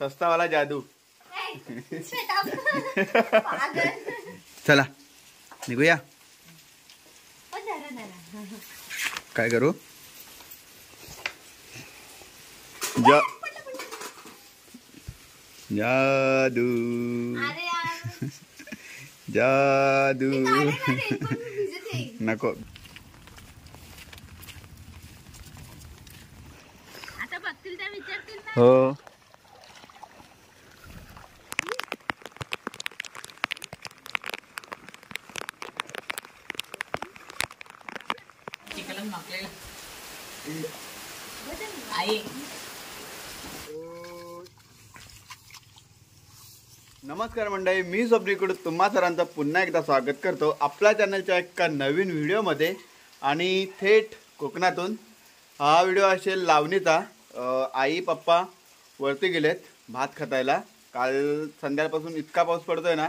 सस्तावाला जादू पागल चला निघूया ओ, जरा, जरा. काय करू जा जादू अरे यार जादू अरे ना, raincoat मी भिजत येईल. नको आता बघतील त्या विचारतील ना हो नमस्कार मंडळी मी सबरीकडून तुम्हा सरांचं पुन्हा एकदा स्वागत करतो आपल्या चॅनलच्या एका नवीन व्हिडिओमध्ये. आणि थेट कोकणातून हा व्हिडिओ असेल लावणीचा. आई पप्पा वरती गेलेत भात खतायला. काल संध्याकाळपासून इतका पाऊस पडतोय ना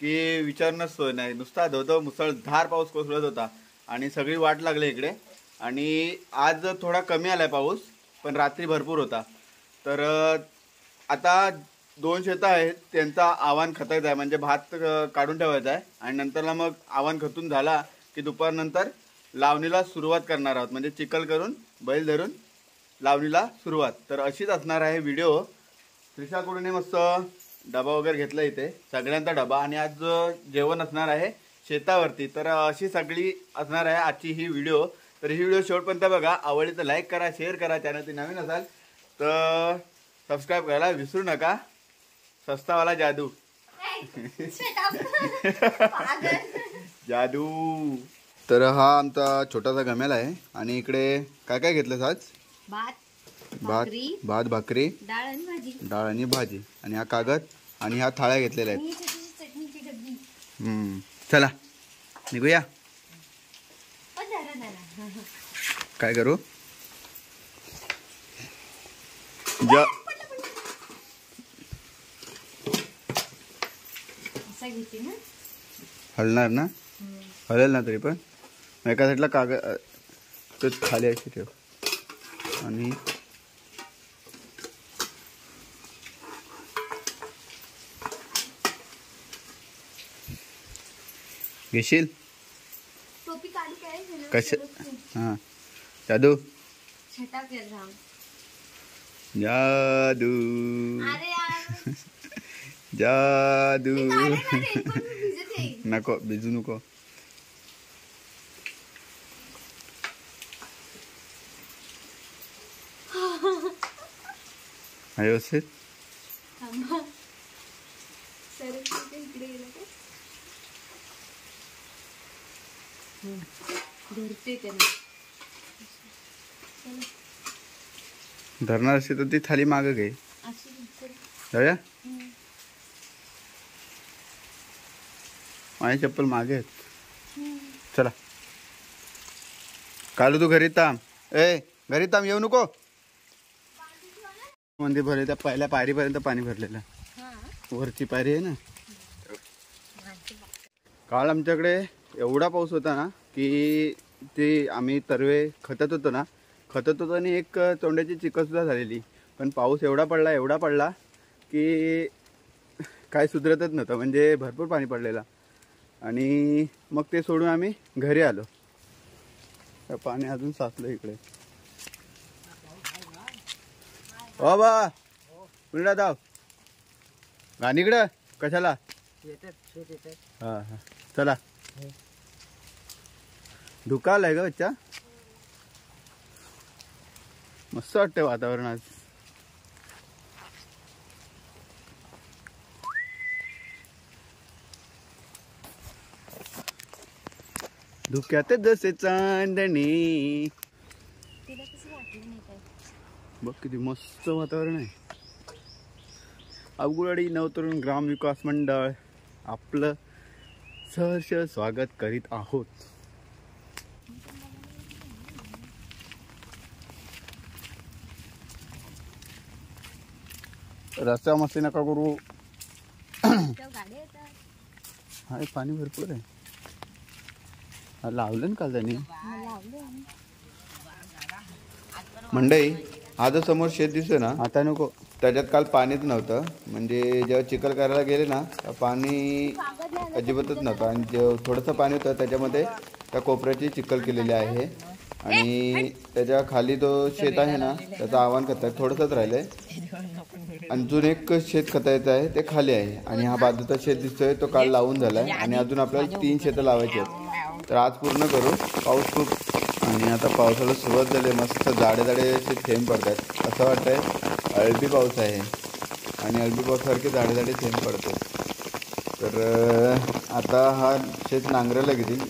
की विचारणंच सोय नाही. नुसता धोधो मुसळधार पाऊस कोसळत होता. आणि सगळी वाट लागली इकडे. आणि आज थोडा कमी आला आहे पाऊस पण रात्री भरपूर होता. तर आता दोन शेतं आहेत त्यांचा आव्हान खतायचं आहे म्हणजे भात काढून ठेवायचा आहे. आणि नंतरला मग आव्हान खतून झाला की दुपारनंतर लावणीला सुरुवात करणार आहोत. म्हणजे चिखल करून बैल धरून लावणीला सुरुवात. तर अशीच असणार आहे व्हिडिओ. त्रिशाकडून मस्त डबा वगैरे घेतला इथे. सगळ्यांचा डबा. आणि आज जेवण असणार आहे शेतावरती. तर अशी सगळी असणार आहे आजची ही व्हिडिओ. तर ही व्हिडिओ शेवटपर्यंत बघा. आवडली तर लाईक करा शेअर करा. चॅनल ती नवीन असाल तर सबस्क्राईब करायला विसरू नका. सस्तावाला जादू. जादू. तर हा आमचा छोटासा गमेल आहे. आणि इकडे काय काय घेतलंस आज? भात भात भाकरी भात भाकरी डाळ आणि भाजी. डाळ आणि भाजी. आणि हा कागद आणि ह्या थाळ्या घेतलेल्या आहेत. ही. चला निघूया. काय करू? जा असा घेते ना? हलणार ना? हलेल ना तरी पण. एका साईडला कागद तो खाली अशी ठेव. आणि घेशील? कशा. हां. जादू. जादू. अरे जादू. नको भिजू नको व्यवस्थित धरणार असेल तर ती थाली मागं घे. जाऊया? माझी चप्पल मागे आहेत. चला. कालू तू घरी थांब. ए घरी थांब येऊ नको. मंदिर भरले त्या पहिल्या पायरीपर्यंत पाणी भरलेलं. वरची पायरी आहे ना? काल आमच्याकडे एवढा पाऊस होता ना की ते आम्ही तरवे खतत होतो ना खतत होतो आणि एक तोंड्याची चिकटसुद्धा झालेली. पण पाऊस एवढा पडला एवढा पडला की काय सुधरतच नव्हतं. म्हणजे भरपूर पाणी पडलेलं. आणि मग ते सोडून आम्ही घरी आलो. पाणी अजून साचलं इकडे. हो बा कुणीला जाव गाणीकडं कशाला? हा हा. चला. धुकाल आहे का बच्चा. मस्त वाटतंय वातावरण आज. धुक्यात जसे चांदणी. बघ किती मस्त वातावरण आहे. अवगुळवाडी नवतरुण ग्राम विकास मंडळ आपलं सहर्ष स्वागत करीत आहोत. रस्त्या मस्ती नका करू. त्या गाड्या येतात. हा हे पाणी भरपूर आहे. लावलं ना काल त्यांनी? मंडई हा जो समोर शेत दिसतोय ना आता नको. त्याच्यात काल पाणीच नव्हतं. म्हणजे जेव्हा चिखल करायला गेले ना तर पाणी अजिबातच नव्हतं. आणि जे थोडंसं पाणी होतं त्याच्यामध्ये त्या कोपऱ्याची चिखल केलेली आहे. आणि त्याच्याखाली तो शेत आहे ना त्याचं आव्हान खत आहे थोडंसंच राहिलं आहे अजून एक शेत खतायचं आहे ते खाली आहे. आणि हा बाजूचा शेत दिसतोय तो काल लावून झाला आहे आणि अजून आपल्याला तीन शेतं लावायची आहेत. तर आज पूर्ण करू. पाऊस खूप आणि आता पावसाला सुरुवात झाली मस्त जाडे जाडे असे थेंब पडतात असं असं वाटतंय अळबी पाऊस आहे. आणि अळबी पावसासारखे जाडे जाडे थेंब पडतात तर आता हा शेत नांगरायला घेतील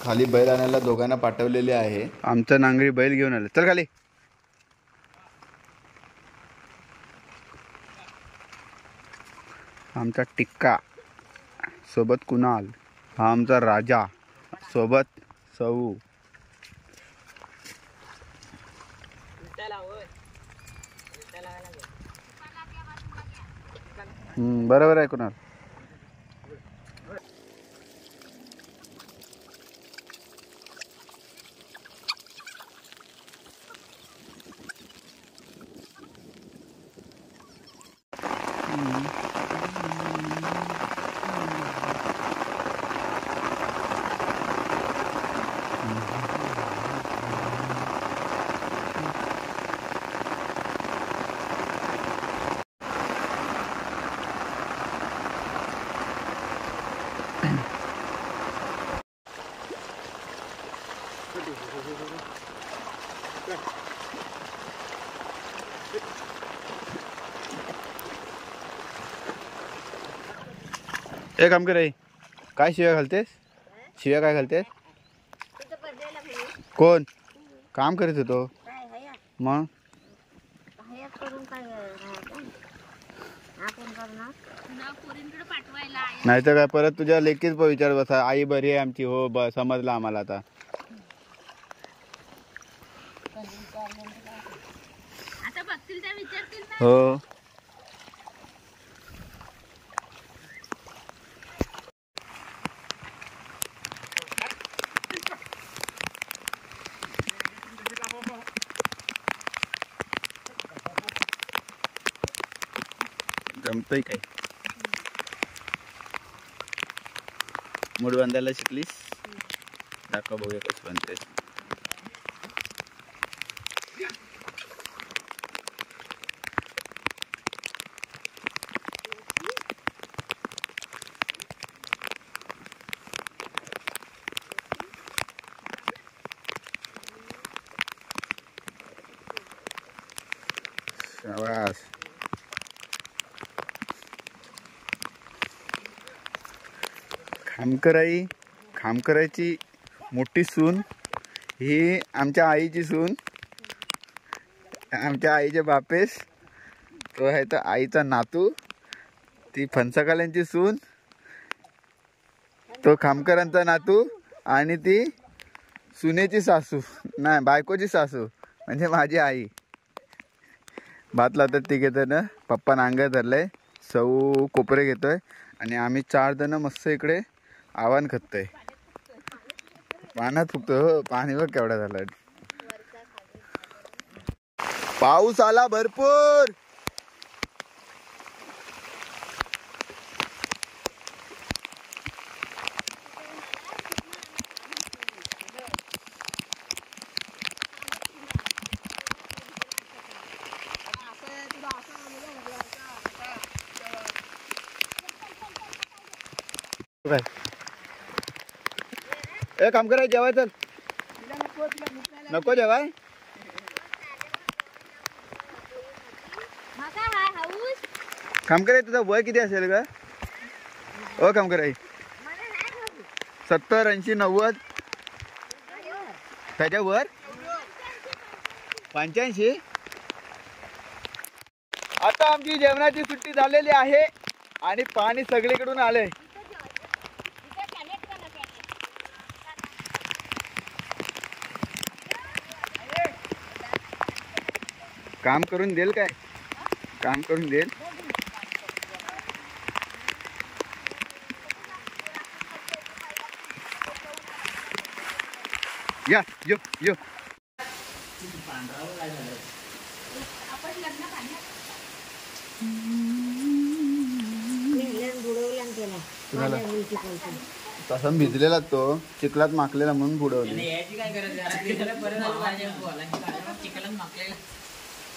खाली बैल आणायला दोघांना पाठवलेले आहे. आमचा नांगरी बैल घेऊन आले. चल खाली. आमचा टिक्का. सोबत कुणाल. हा आमचा राजा. सोबत सौ बरोबर आहे कुणाल. एक काम कर. काय शिव्या घालतेस? शिव्या काय घालतेस? कोण? काम करीत होतो. मग? पाठवायला नाही तर काय परत तुझ्या लेखीच विचार बसा आई बरी आहे आमची हो ब समजलं आम्हाला आता. आता बघतील त्या विचारतील ना. हो. जमतय काय? మూడు వందల చిట్లీస్ దాకా పోయే కొంచెం खामकराई खामकरायची मोठी सून ही आमच्या आईची सून आमच्या आईचे बापेस तो आहे तर आईचा नातू ती फणसाकाल्यांची सून तो खामकरांचा नातू आणि ती सुनेची सासू नाही बायकोची सासू म्हणजे माझी आई. भात लावतात तिघे जण पप्पा नांगर धरलंय सौ कोपरे घेतोय आणि आम्ही चार जण मस्त इकडे आव्हान खतोय पाण्यात फुकतो हो. पाणी बघ केवढा झाला पाऊस आला भरपूर. ए काम करायचं जेवाय चल. नको जेवाय. हा काम कराय तुझं वय किती असेल का ओ काम कराय. सत्तर ऐंशी नव्वद. त्याच्यावर? पंच्याऐंशी. आता आमची जेवणाची सुट्टी झालेली आहे आणि पाणी सगळीकडून आलंय इथं कॅनेट करा कॅनेट काम करून देईल काय? काम करून देईल या यो यो? तसा भिजलेला तो चिखलात माकलेला म्हणून बुडवली.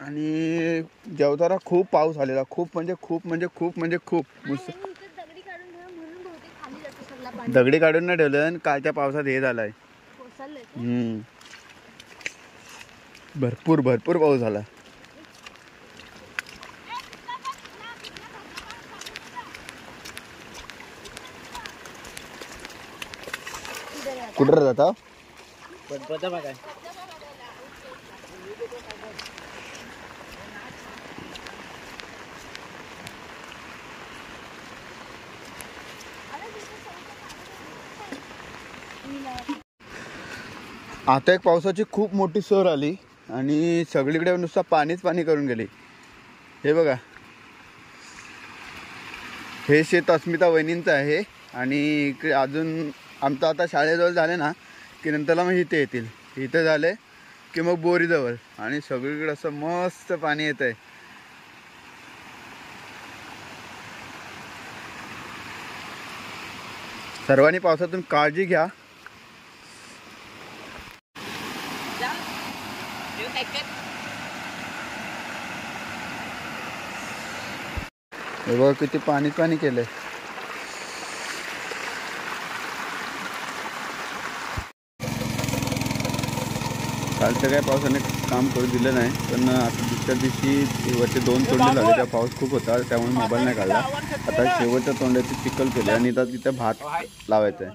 आणि जेवताना खूप पाऊस आलेला. खूप म्हणजे खूप म्हणजे खूप म्हणजे खूप. दगडी काढून ठेवा म्हणून बहुतेक खाली जातो सगळा पाणी. दगडी काढून नाही ठेवलं आणि कालच्या पावसात हे झालाय. भरपूर भरपूर पाऊस झाला. कुठं जाता आता एक पावसाची खूप मोठी सर आली आणि सगळीकडे नुसता पाणीच पाणी करून गेली. हे बघा. हे शेत अस्मिता वहिनींचं आहे आणि इकडे अजून आमचं आता शाळेजवळ झाले ना की नंतरला मग इथे येतील. इथे झाले की मग बोरीजवळ. आणि सगळीकडे असं मस्त पाणी येत आहे सर्वांनी पावसातून काळजी घ्या. हे बघा किती पाणी पाणी केलंय. कालच्या काय पावसाने काम करू दिलं नाही पण आता दुसऱ्या दिवशी वरचे दोन तोंडे झाले त्या पाऊस खूप होता त्यामुळे मोबाईल नाही काढला. आता शेवटच्या तोंडाचे चिखल केले आणि आता तिथे भात लावायचा आहे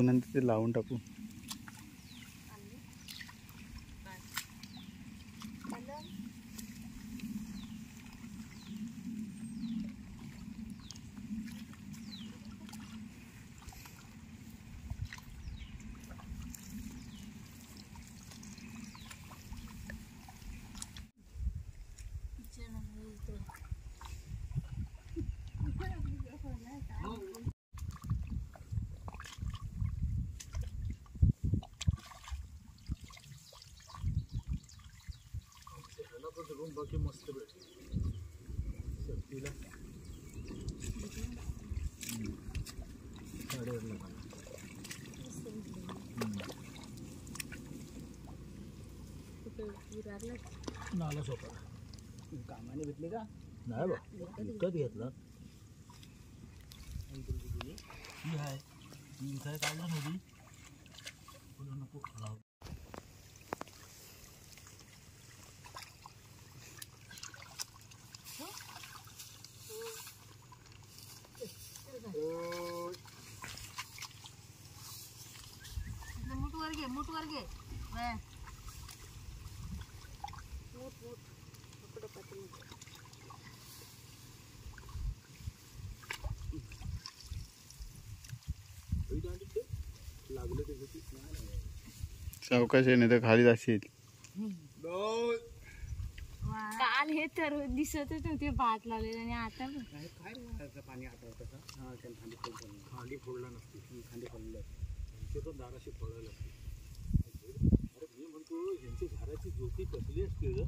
पुन्हा ते लावून टाकू. कामाने भेटले का नाही बा विकत घेतलं ही आहे ही इथं काढलं नव्हती बोलू नको लाव मूठ वर घे. सावकाश आहे नाही तर खाली जाशील. काल हे तर दिसतच नव्हते भात लावलेले आणि आता. काय पाणी आठवतं का हा त्याला खांडी फोडलं नसते खांडी फोडलं दाराशी फोडायला लागते घराची कसली असते ग?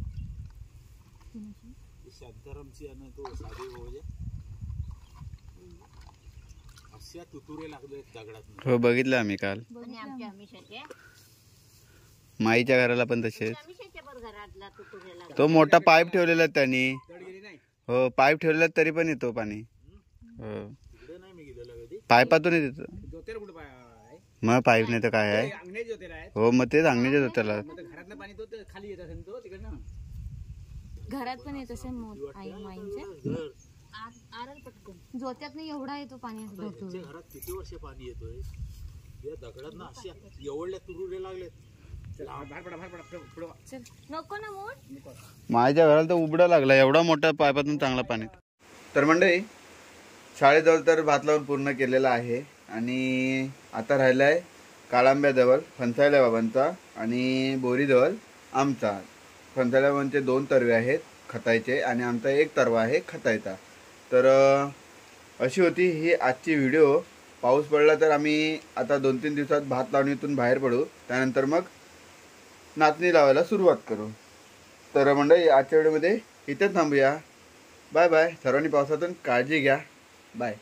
शांतारामची आणि तो साधे भाऊजा. अशा तुतुरे लागले दगडात हो बघितलं आम्ही काल. माईच्या घराला पण तसेच. तो मोठा पाईप ठेवलेला आहे त्यांनी. हो पाईप ठेवलेला तरी पण येतो पाणी. हो? पाईपातून येतो जोतेला कुठं पाय आहे मग पाईप नाही तर काय आहे? हो मग तेच अंगणीच होतं त्याला. मग ते घरातलं पाणी तो ते खाली येत असेल तो तिकडनं? घरात पण येत असेल आई पटकन जोत्यात नाही एवढा येतो पाणी घरात किती वर्ष पाणी येतोय? या दगडात ना अशा एवढल्या तुरुरे लागलेत. नको ना मोड माझ्या घराला तर उबडा लागला एवढा मोठा पाईपातून चांगला पाणी. तर मंडळी शाळेजवळ तर भात लावून पूर्ण केलेला आहे. आणि आता राहिला आहे काळांब्याजवळ फणसाळ्या बाबांचा आणि बोरीजवळ आमचा. फणसाळ्या बाबांचे दोन तरवे आहेत खतायचे आणि आमचा एक तरवा आहे खतायचा. तर अशी होती ही आजची व्हिडिओ. पाऊस पडला तर आम्ही आता दोन तीन दिवसात भात लावणीतून बाहेर पडू. त्यानंतर मग नाचणी लावायला सुरुवात करू. तर मंडळी आजच्या व्हिडिओमध्ये इथेच थांबूया. Bye bye. सर्वांनी पावसातून काळजी घ्या. बाय.